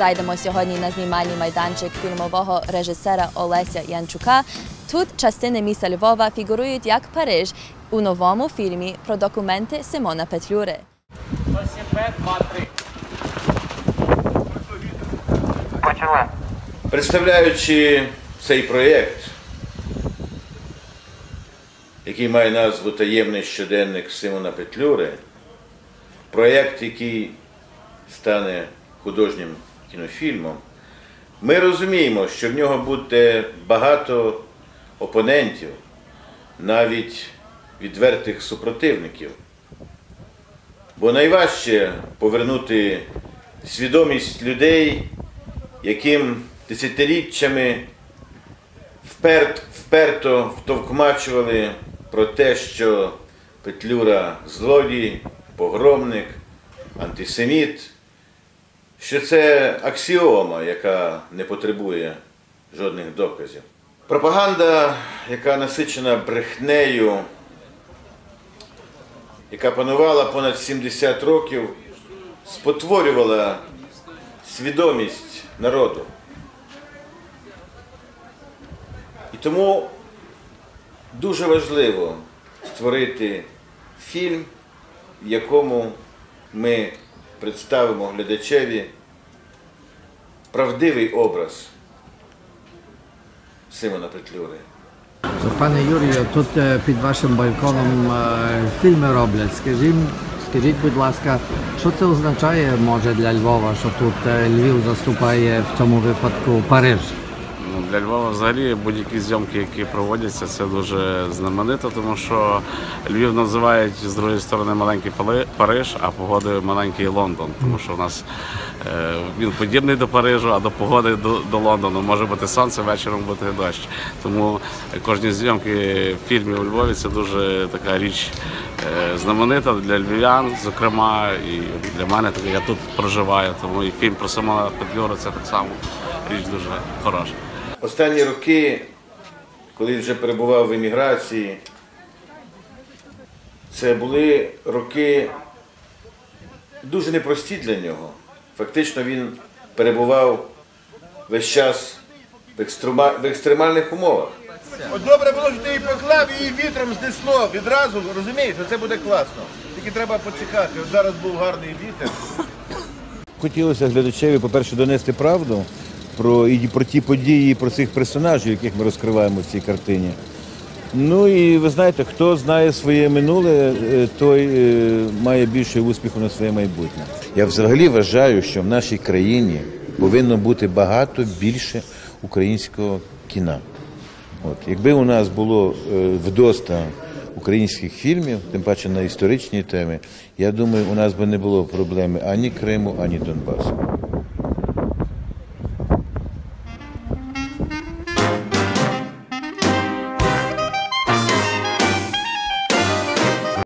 зайдемо сьогодні на знімальний майданчик фільмового режисера Олеся Янчука. Тут частини міста Львова фігурують як Париж у новому фільмі про документи Симона Петлюри. Представляючи цей проєкт, який має назву Таємний щоденник Симона Петлюри, проєкт, який стане художнім кінофільмом, ми розуміємо, що в нього буде багато опонентів, навіть відвертих супротивників. Бо найважче повернути свідомість людей, яким десятиріччями вперт, вперто втовкмачували про те, що Петлюра злодій, погромник, антисеміт, що це аксіома, яка не потребує жодних доказів. Пропаганда, яка насичена брехнею, яка панувала понад 70 років, спотворювала свідомість народу. І тому дуже важливо створити фільм, в якому ми представимо глядачеві правдивий образ Симона Петлюри. Пане Юрію, тут е, під вашим балконом е, фільми роблять. Скажіть, скажіть, будь ласка, що це означає може для Львова, що тут е, Львів заступає в цьому випадку Париж? Ну, Для Львова взагалі будь-які зйомки, які проводяться, це дуже знаменито, тому що Львів називають з другої сторони маленький Париж, а погодою маленький Лондон. Тому що в нас е, він подібний до Парижу, а до погоди до, до Лондону може бути сонце, вечором бути дощ. Тому кожні зйомки фільмів у Львові це дуже така річ е, знаменита для львів'ян, зокрема, і для мене я тут проживаю. Тому і фільм про Симона Петлюра це так само річ дуже хороша. Останні роки, коли він вже перебував в еміграції, це були роки дуже непрості для нього. Фактично він перебував весь час в, екстрема... в екстремальних умовах. От добре було, що ти її поклав і її вітром знесло відразу, розумієш, що це буде класно. Тільки треба почекати. От зараз був гарний вітер. Хотілося глядачеві, по-перше, донести правду про, і про ті події, про цих персонажів, яких ми розкриваємо в цій картині. Ну і ви знаєте, хто знає своє минуле, е, той е, має більше успіху на своє майбутнє. Я взагалі вважаю, що в нашій країні повинно бути багато більше українського кіна. От, якби у нас було е, вдоста українських фільмів, тим паче на історичні теми, я думаю, у нас би не було проблеми ані Криму, ані Донбасу.